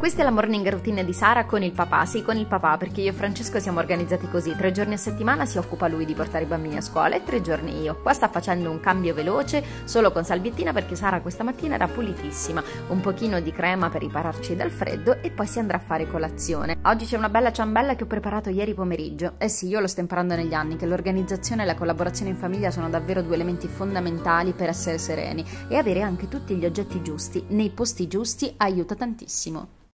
Questa è la morning routine di Sara con il papà, sì con il papà perché io e Francesco siamo organizzati così, tre giorni a settimana si occupa lui di portare i bambini a scuola e tre giorni io. Qua sta facendo un cambio veloce solo con salviettina perché Sara questa mattina era pulitissima, un pochino di crema per ripararci dal freddo e poi si andrà a fare colazione. Oggi c'è una bella ciambella che ho preparato ieri pomeriggio, eh sì io lo sto imparando negli anni che l'organizzazione e la collaborazione in famiglia sono davvero due elementi fondamentali per essere sereni e avere anche tutti gli oggetti giusti nei posti giusti aiuta tantissimo.